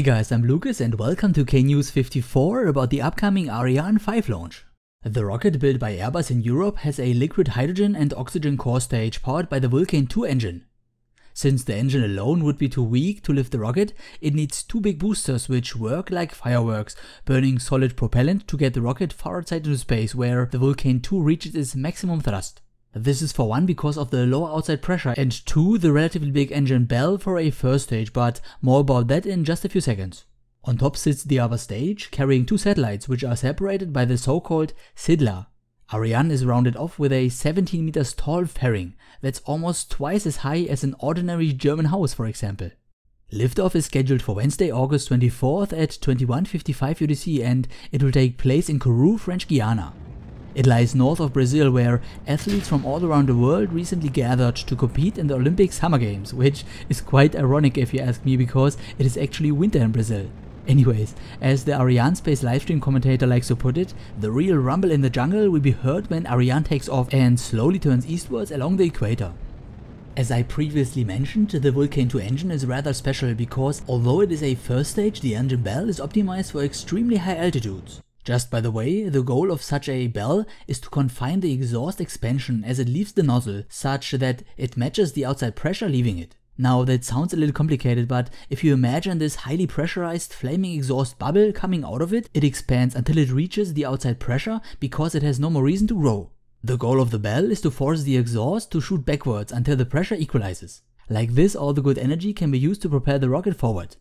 Hi guys, I'm Lukas and welcome to K-News 54 about the upcoming Ariane 5 launch. The rocket built by Airbus in Europe has a liquid hydrogen and oxygen core stage powered by the Vulcain 2 engine. Since the engine alone would be too weak to lift the rocket, it needs two big boosters which work like fireworks, burning solid propellant to get the rocket far outside into space where the Vulcain 2 reaches its maximum thrust. This is for one because of the lower outside pressure and two the relatively big engine bell for a first stage, but more about that in just a few seconds. On top sits the other stage, carrying two satellites which are separated by the so-called SYLDA. Ariane is rounded off with a 17 meters tall fairing, that's almost twice as high as an ordinary German house for example. Liftoff is scheduled for Wednesday, August 24th at 21.55 UTC and it will take place in Kourou, French Guiana. It lies north of Brazil where athletes from all around the world recently gathered to compete in the Olympic Summer Games, which is quite ironic if you ask me because it is actually winter in Brazil. Anyways, as the Arianespace livestream commentator likes to put it, the real rumble in the jungle will be heard when Ariane takes off and slowly turns eastwards along the equator. As I previously mentioned, the Vulcain 2 engine is rather special because although it is a first stage, the engine bell is optimized for extremely high altitudes. Just by the way, the goal of such a bell is to confine the exhaust expansion as it leaves the nozzle such that it matches the outside pressure leaving it. Now that sounds a little complicated, but if you imagine this highly pressurized flaming exhaust bubble coming out of it, it expands until it reaches the outside pressure because it has no more reason to grow. The goal of the bell is to force the exhaust to shoot backwards until the pressure equalizes. Like this all the good energy can be used to propel the rocket forward.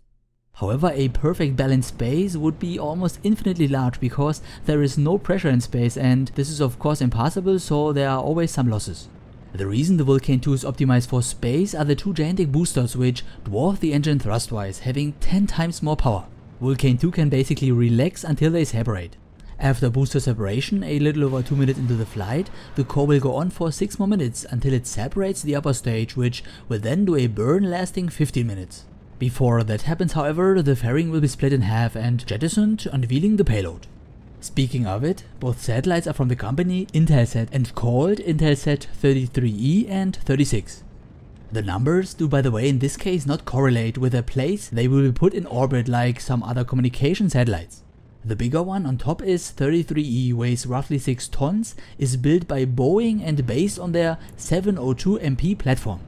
However, a perfect balanced space would be almost infinitely large because there is no pressure in space and this is of course impossible so there are always some losses. The reason the Vulcain 2 is optimized for space are the two gigantic boosters which dwarf the engine thrust-wise, having 10 times more power. Vulcain 2 can basically relax until they separate. After booster separation, a little over 2 minutes into the flight, the core will go on for 6 more minutes until it separates the upper stage which will then do a burn lasting 15 minutes. Before that happens however, the fairing will be split in half and jettisoned, unveiling the payload. Speaking of it, both satellites are from the company Intelsat and called Intelsat 33E and 36. The numbers do by the way in this case not correlate with the place they will be put in orbit like some other communication satellites. The bigger one on top is 33E weighs roughly 6 tons, is built by Boeing and based on their 702 MP platform.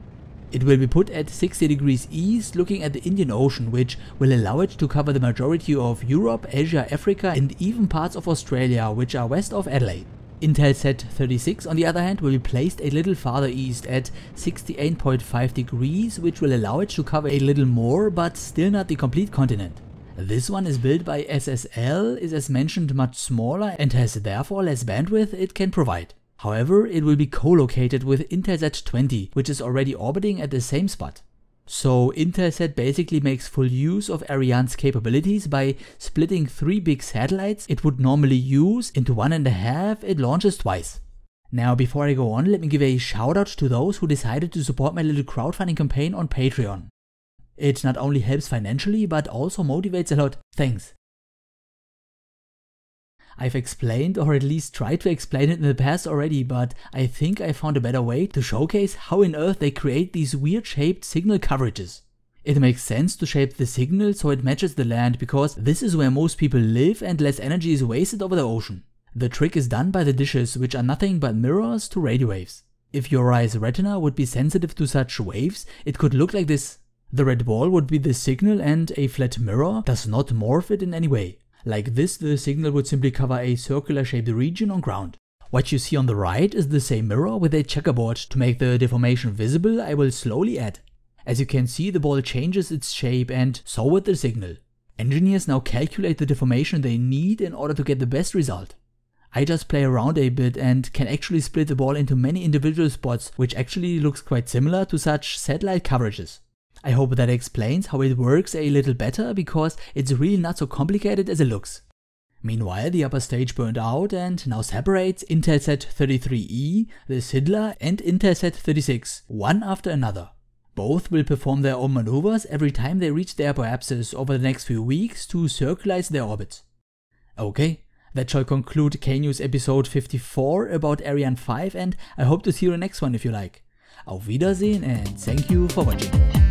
It will be put at 60 degrees east looking at the Indian Ocean which will allow it to cover the majority of Europe, Asia, Africa and even parts of Australia which are west of Adelaide. Intelsat 36 on the other hand will be placed a little farther east at 68.5 degrees which will allow it to cover a little more but still not the complete continent. This one is built by SSL, is as mentioned much smaller and has therefore less bandwidth it can provide. However, it will be co-located with Intelsat 20, which is already orbiting at the same spot. So Intelsat basically makes full use of Ariane's capabilities by splitting three big satellites it would normally use into one and a half it launches twice. Now before I go on, let me give a shout out to those who decided to support my little crowdfunding campaign on Patreon. It not only helps financially but also motivates a lot, thanks. I've explained or at least tried to explain it in the past already, but I think I found a better way to showcase how in Earth they create these weird shaped signal coverages. It makes sense to shape the signal so it matches the land because this is where most people live and less energy is wasted over the ocean. The trick is done by the dishes which are nothing but mirrors to radio waves. If your eye's retina would be sensitive to such waves, it could look like this. The red ball would be the signal and a flat mirror does not morph it in any way. Like this, the signal would simply cover a circular shaped region on ground. What you see on the right is the same mirror with a checkerboard. To make the deformation visible, I will slowly add. As you can see, the ball changes its shape and so would the signal. Engineers now calculate the deformation they need in order to get the best result. I just play around a bit and can actually split the ball into many individual spots, which actually looks quite similar to such satellite coverages. I hope that explains how it works a little better because it's really not so complicated as it looks. Meanwhile, the upper stage burned out and now separates Intelsat 33E, the SYLDA and Intelsat 36, one after another. Both will perform their own maneuvers every time they reach their apoapsis over the next few weeks to circularize their orbits. Okay, that shall conclude K-News episode 54 about Ariane 5 and I hope to see you in the next one if you like. Auf Wiedersehen and thank you for watching.